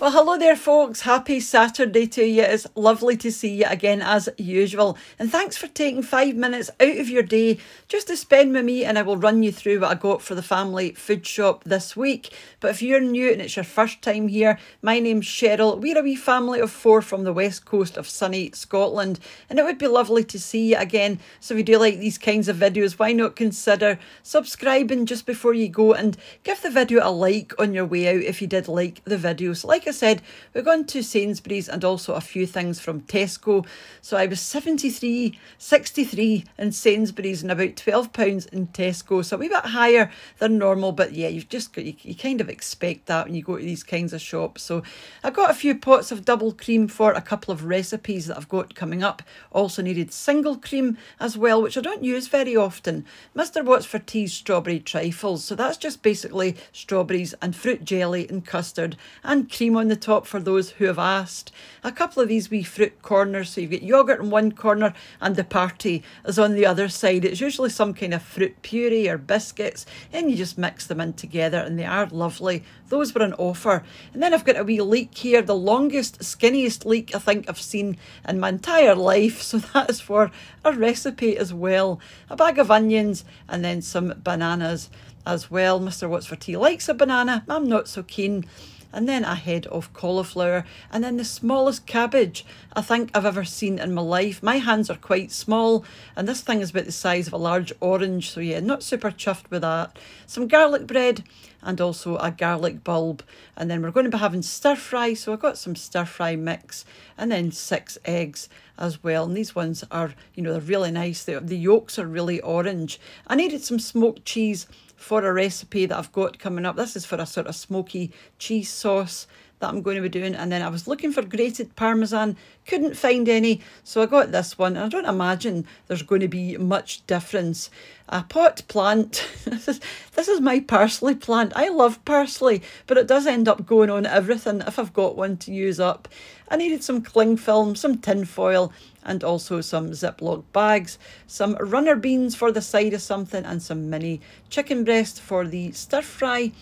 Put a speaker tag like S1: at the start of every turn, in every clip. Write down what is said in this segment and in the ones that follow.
S1: Well, hello there, folks. Happy Saturday to you. It's lovely to see you again, as usual. And thanks for taking five minutes out of your day just to spend with me, and I will run you through what I got for the family food shop this week. But if you're new and it's your first time here, my name's Cheryl. We're a wee family of four from the west coast of sunny Scotland, and it would be lovely to see you again. So if you do like these kinds of videos, why not consider subscribing just before you go and give the video a like on your way out if you did like the video. So, like I said, we're going to Sainsbury's and also a few things from Tesco. So I was 73, 63 in Sainsbury's and about £12 in Tesco. So a wee bit higher than normal, but yeah, you've just got, you, you kind of expect that when you go to these kinds of shops. So I got a few pots of double cream for a couple of recipes that I've got coming up. Also needed single cream as well, which I don't use very often. Mr. What's for Tea's strawberry trifles. So that's just basically strawberries and fruit jelly and custard and cream on the top for those who have asked. A couple of these wee fruit corners, so you've got yoghurt in one corner and the party is on the other side. It's usually some kind of fruit puree or biscuits, and you just mix them in together, and they are lovely. Those were on offer. And then I've got a wee leek here, the longest, skinniest leek I think I've seen in my entire life. So that is for a recipe as well. A bag of onions and then some bananas as well. Mr. What's for Tea likes a banana. I'm not so keen and then a head of cauliflower, and then the smallest cabbage I think I've ever seen in my life. My hands are quite small, and this thing is about the size of a large orange, so yeah, not super chuffed with that. Some garlic bread, and also a garlic bulb. And then we're going to be having stir fry, so I've got some stir fry mix, and then six eggs as well. And these ones are, you know, they're really nice. The, the yolks are really orange. I needed some smoked cheese for a recipe that I've got coming up. This is for a sort of smoky cheese sauce that I'm going to be doing. And then I was looking for grated Parmesan, couldn't find any. So I got this one. I don't imagine there's going to be much difference. A pot plant. this, is, this is my parsley plant. I love parsley, but it does end up going on everything if I've got one to use up. I needed some cling film, some tin foil, and also some Ziploc bags, some runner beans for the side of something, and some mini chicken breast for the stir fry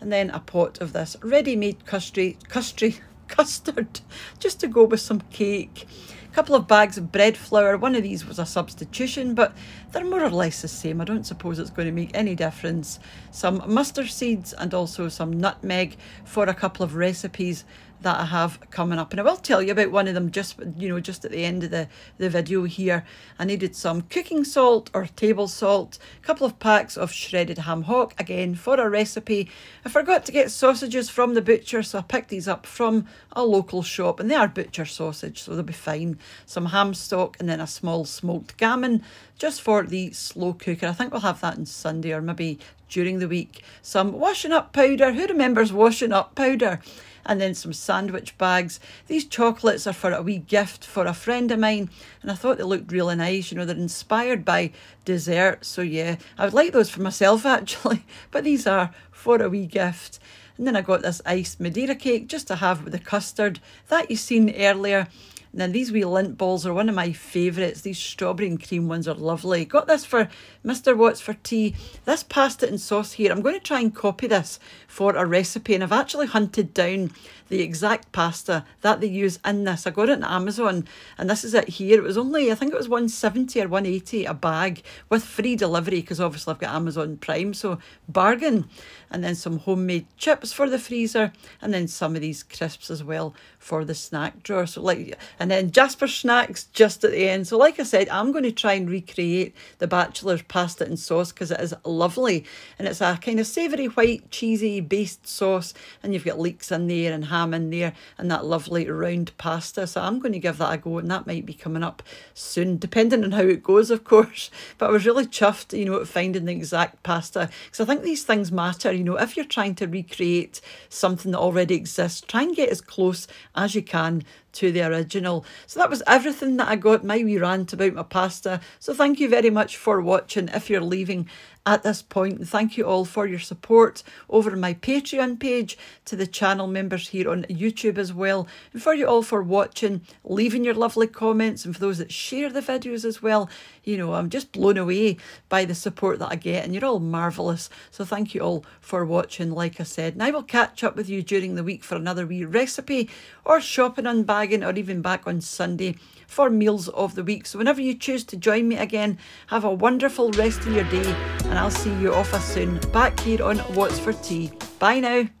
S1: and then a pot of this ready-made custard, custard, custard, just to go with some cake. A couple of bags of bread flour. One of these was a substitution, but they're more or less the same. I don't suppose it's going to make any difference. Some mustard seeds and also some nutmeg for a couple of recipes that I have coming up. And I will tell you about one of them just, you know, just at the end of the, the video here. I needed some cooking salt or table salt, a couple of packs of shredded ham hock, again, for a recipe. I forgot to get sausages from the butcher, so I picked these up from a local shop, and they are butcher sausage, so they'll be fine. Some ham stock, and then a small smoked gammon, just for the slow cooker. I think we'll have that on Sunday or maybe during the week. Some washing up powder. Who remembers washing up powder? and then some sandwich bags. These chocolates are for a wee gift for a friend of mine, and I thought they looked really nice. You know, they're inspired by dessert, so yeah, I would like those for myself actually, but these are for a wee gift. And then I got this iced Madeira cake just to have with the custard that you seen earlier. Now, these wee Lindt balls are one of my favourites. These strawberry and cream ones are lovely. Got this for Mr. What's for tea. This pasta and sauce here, I'm going to try and copy this for a recipe. And I've actually hunted down the exact pasta that they use in this. I got it on Amazon and this is it here. It was only, I think it was 170 or 180 a bag with free delivery because obviously I've got Amazon Prime, so bargain. And then some homemade chips for the freezer and then some of these crisps as well for the snack drawer. So like, and then Jasper snacks just at the end. So like I said, I'm going to try and recreate the Batchelors pasta and sauce because it is lovely. And it's a kind of savoury white cheesy based sauce and you've got leeks in there and ham in there and that lovely round pasta. So I'm going to give that a go and that might be coming up soon, depending on how it goes, of course. But I was really chuffed, you know, at finding the exact pasta because I think these things matter. You know, if you're trying to recreate something that already exists, try and get as close as you can to the original. So that was everything that I got, my wee rant about my pasta. So thank you very much for watching. If you're leaving at this point. And thank you all for your support over my Patreon page, to the channel members here on YouTube as well, and for you all for watching, leaving your lovely comments, and for those that share the videos as well. You know, I'm just blown away by the support that I get, and you're all marvellous. So thank you all for watching, like I said. And I will catch up with you during the week for another wee recipe, or shopping, unbagging, or even back on Sunday for meals of the week. So whenever you choose to join me again, have a wonderful rest of your day and I'll see you off us soon back here on What's for Tea. Bye now.